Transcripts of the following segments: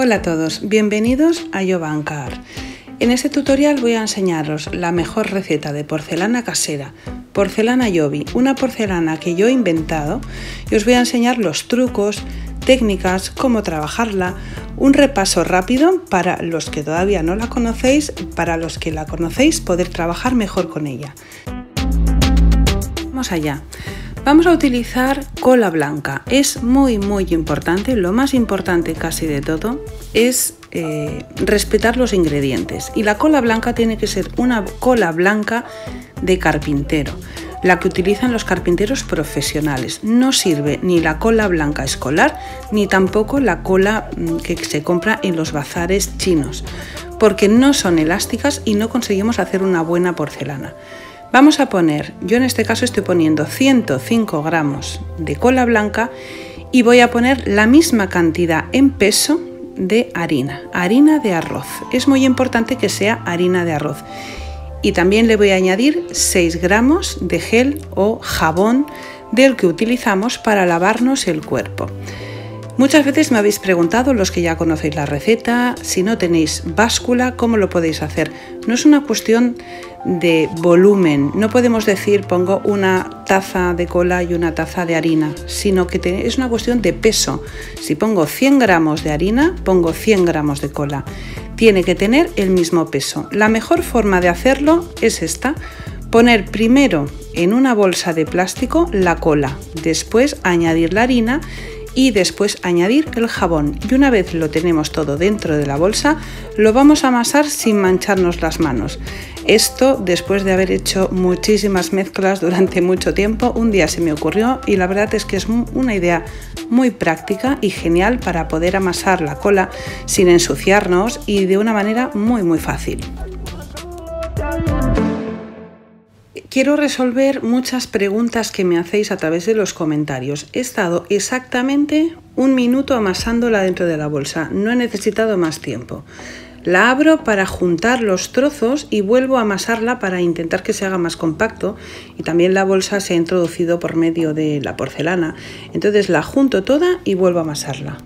Hola a todos, bienvenidos a Yovancar. En este tutorial voy a enseñaros la mejor receta de porcelana casera, porcelana Yobi, una porcelana que yo he inventado y os voy a enseñar los trucos, técnicas, cómo trabajarla, un repaso rápido para los que todavía no la conocéis, para los que la conocéis poder trabajar mejor con ella. Vamos allá. Vamos a utilizar cola blanca. Es muy muy importante, lo más importante casi de todo es eh, respetar los ingredientes. Y la cola blanca tiene que ser una cola blanca de carpintero, la que utilizan los carpinteros profesionales. No sirve ni la cola blanca escolar ni tampoco la cola mm, que se compra en los bazares chinos, porque no son elásticas y no conseguimos hacer una buena porcelana. Vamos a poner, yo en este caso estoy poniendo 105 gramos de cola blanca y voy a poner la misma cantidad en peso de harina, harina de arroz. Es muy importante que sea harina de arroz. Y también le voy a añadir 6 gramos de gel o jabón del que utilizamos para lavarnos el cuerpo. Muchas veces me habéis preguntado, los que ya conocéis la receta, si no tenéis báscula, ¿cómo lo podéis hacer? No es una cuestión de volumen, no podemos decir pongo una taza de cola y una taza de harina, sino que es una cuestión de peso. Si pongo 100 gramos de harina, pongo 100 gramos de cola. Tiene que tener el mismo peso. La mejor forma de hacerlo es esta. Poner primero en una bolsa de plástico la cola, después añadir la harina y después añadir el jabón y una vez lo tenemos todo dentro de la bolsa lo vamos a amasar sin mancharnos las manos. Esto después de haber hecho muchísimas mezclas durante mucho tiempo, un día se me ocurrió y la verdad es que es una idea muy práctica y genial para poder amasar la cola sin ensuciarnos y de una manera muy muy fácil. Quiero resolver muchas preguntas que me hacéis a través de los comentarios. He estado exactamente un minuto amasándola dentro de la bolsa, no he necesitado más tiempo. La abro para juntar los trozos y vuelvo a amasarla para intentar que se haga más compacto y también la bolsa se ha introducido por medio de la porcelana. Entonces la junto toda y vuelvo a amasarla.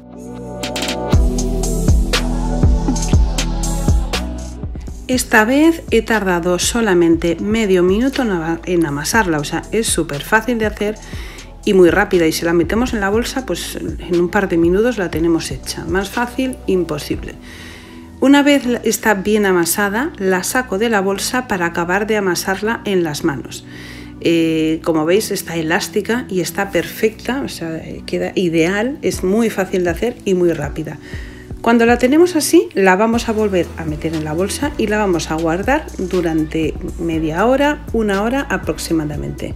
Esta vez he tardado solamente medio minuto en amasarla, o sea, es súper fácil de hacer y muy rápida. Y si la metemos en la bolsa, pues en un par de minutos la tenemos hecha. Más fácil, imposible. Una vez está bien amasada, la saco de la bolsa para acabar de amasarla en las manos. Eh, como veis está elástica y está perfecta, o sea, queda ideal, es muy fácil de hacer y muy rápida. Cuando la tenemos así, la vamos a volver a meter en la bolsa y la vamos a guardar durante media hora, una hora aproximadamente.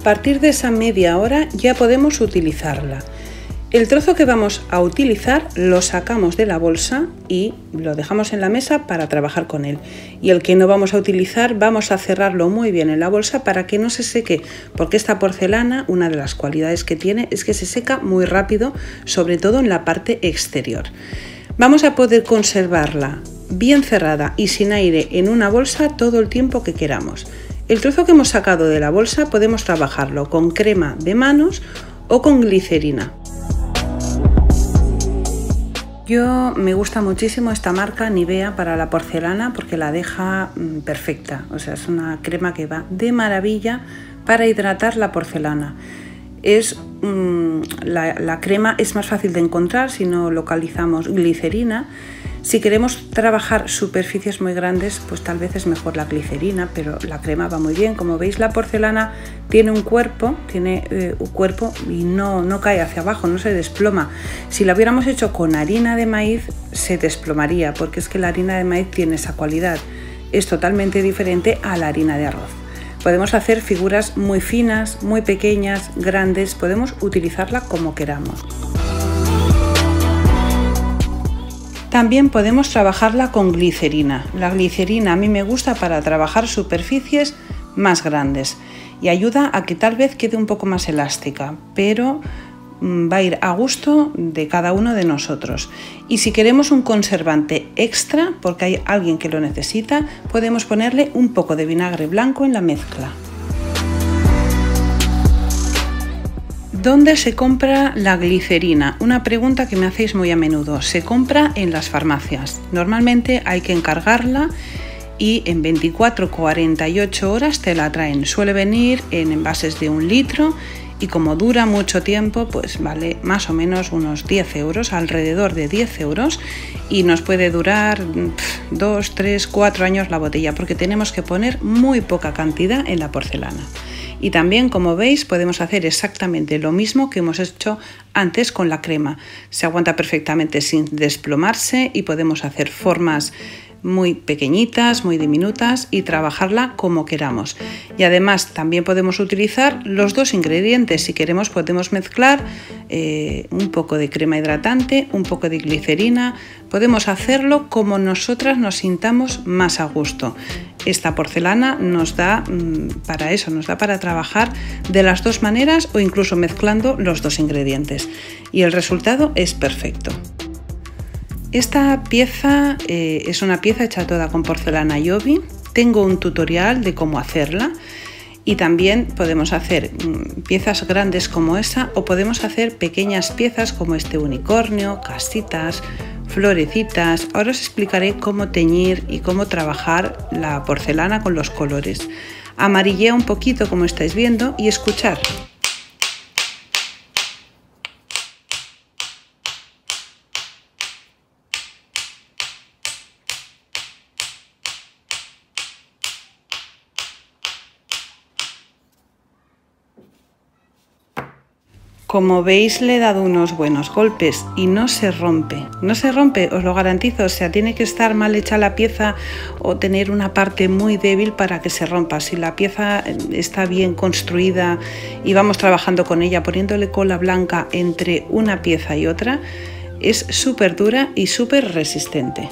A partir de esa media hora ya podemos utilizarla. El trozo que vamos a utilizar lo sacamos de la bolsa y lo dejamos en la mesa para trabajar con él. Y el que no vamos a utilizar vamos a cerrarlo muy bien en la bolsa para que no se seque, porque esta porcelana, una de las cualidades que tiene es que se seca muy rápido, sobre todo en la parte exterior. Vamos a poder conservarla bien cerrada y sin aire en una bolsa todo el tiempo que queramos. El trozo que hemos sacado de la bolsa podemos trabajarlo con crema de manos o con glicerina. Yo me gusta muchísimo esta marca Nivea para la porcelana porque la deja mm, perfecta. O sea, es una crema que va de maravilla para hidratar la porcelana. Es, mm, la crema es más fácil de encontrar si no localizamos glicerina si queremos trabajar superficies muy grandes, pues tal vez es mejor la glicerina, pero la crema va muy bien. Como veis, la porcelana tiene un cuerpo, tiene eh, un cuerpo y no, no cae hacia abajo, no se desploma. Si la hubiéramos hecho con harina de maíz, se desplomaría, porque es que la harina de maíz tiene esa cualidad. Es totalmente diferente a la harina de arroz. Podemos hacer figuras muy finas, muy pequeñas, grandes, podemos utilizarla como queramos. También podemos trabajarla con glicerina. La glicerina a mí me gusta para trabajar superficies más grandes y ayuda a que tal vez quede un poco más elástica, pero va a ir a gusto de cada uno de nosotros. Y si queremos un conservante extra, porque hay alguien que lo necesita, podemos ponerle un poco de vinagre blanco en la mezcla. ¿Dónde se compra la glicerina? Una pregunta que me hacéis muy a menudo. Se compra en las farmacias. Normalmente hay que encargarla y en 24-48 horas te la traen. Suele venir en envases de un litro y como dura mucho tiempo, pues vale más o menos unos 10 euros, alrededor de 10 euros y nos puede durar 2, 3, 4 años la botella porque tenemos que poner muy poca cantidad en la porcelana. Y también, como veis, podemos hacer exactamente lo mismo que hemos hecho antes con la crema. Se aguanta perfectamente sin desplomarse y podemos hacer formas muy pequeñitas, muy diminutas y trabajarla como queramos. Y además también podemos utilizar los dos ingredientes. Si queremos podemos mezclar eh, un poco de crema hidratante, un poco de glicerina. Podemos hacerlo como nosotras nos sintamos más a gusto. Esta porcelana nos da mm, para eso, nos da para trabajar de las dos maneras o incluso mezclando los dos ingredientes. Y el resultado es perfecto. Esta pieza eh, es una pieza hecha toda con porcelana Yobi. Tengo un tutorial de cómo hacerla y también podemos hacer mm, piezas grandes como esa o podemos hacer pequeñas piezas como este unicornio, casitas, florecitas. Ahora os explicaré cómo teñir y cómo trabajar la porcelana con los colores. Amarillea un poquito como estáis viendo y escuchar. Como veis le he dado unos buenos golpes y no se rompe. No se rompe, os lo garantizo. O sea, tiene que estar mal hecha la pieza o tener una parte muy débil para que se rompa. Si la pieza está bien construida y vamos trabajando con ella poniéndole cola blanca entre una pieza y otra, es súper dura y súper resistente.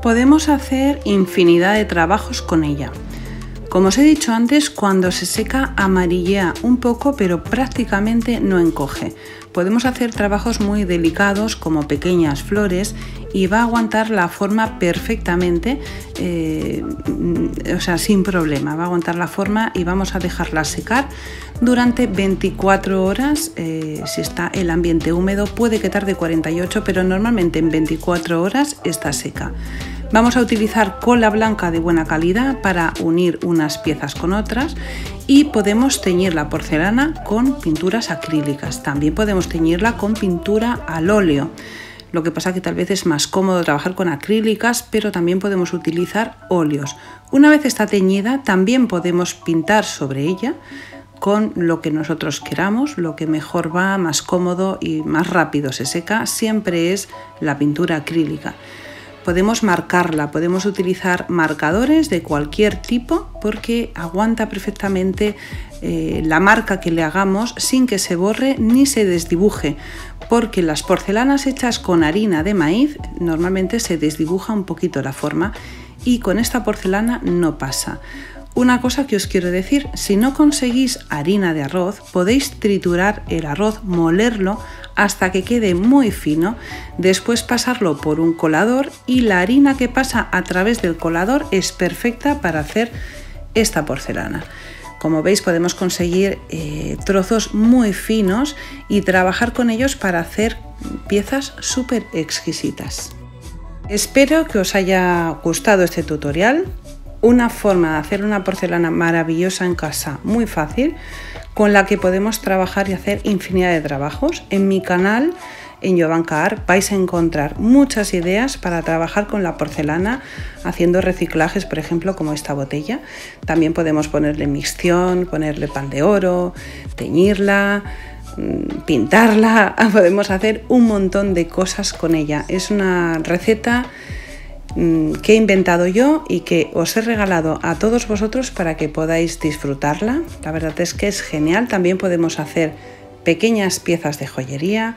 Podemos hacer infinidad de trabajos con ella. Como os he dicho antes, cuando se seca amarillea un poco, pero prácticamente no encoge. Podemos hacer trabajos muy delicados como pequeñas flores y va a aguantar la forma perfectamente, eh, o sea, sin problema. Va a aguantar la forma y vamos a dejarla secar durante 24 horas. Eh, si está el ambiente húmedo, puede que tarde 48, pero normalmente en 24 horas está seca. Vamos a utilizar cola blanca de buena calidad para unir unas piezas con otras y podemos teñir la porcelana con pinturas acrílicas. También podemos teñirla con pintura al óleo. Lo que pasa que tal vez es más cómodo trabajar con acrílicas, pero también podemos utilizar óleos. Una vez está teñida, también podemos pintar sobre ella con lo que nosotros queramos, lo que mejor va, más cómodo y más rápido se seca, siempre es la pintura acrílica podemos marcarla, podemos utilizar marcadores de cualquier tipo porque aguanta perfectamente eh, la marca que le hagamos sin que se borre ni se desdibuje, porque las porcelanas hechas con harina de maíz normalmente se desdibuja un poquito la forma y con esta porcelana no pasa. Una cosa que os quiero decir, si no conseguís harina de arroz, podéis triturar el arroz, molerlo hasta que quede muy fino, después pasarlo por un colador y la harina que pasa a través del colador es perfecta para hacer esta porcelana. Como veis podemos conseguir eh, trozos muy finos y trabajar con ellos para hacer piezas súper exquisitas. Espero que os haya gustado este tutorial una forma de hacer una porcelana maravillosa en casa, muy fácil, con la que podemos trabajar y hacer infinidad de trabajos. En mi canal, en Jovanka Art, vais a encontrar muchas ideas para trabajar con la porcelana, haciendo reciclajes, por ejemplo, como esta botella. También podemos ponerle mixción, ponerle pan de oro, teñirla, mm, pintarla, podemos hacer un montón de cosas con ella. Es una receta que he inventado yo y que os he regalado a todos vosotros para que podáis disfrutarla. La verdad es que es genial. También podemos hacer pequeñas piezas de joyería,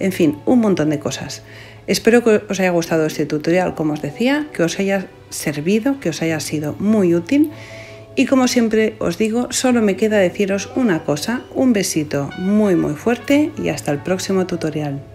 en fin, un montón de cosas. Espero que os haya gustado este tutorial, como os decía, que os haya servido, que os haya sido muy útil. Y como siempre os digo, solo me queda deciros una cosa, un besito muy muy fuerte y hasta el próximo tutorial.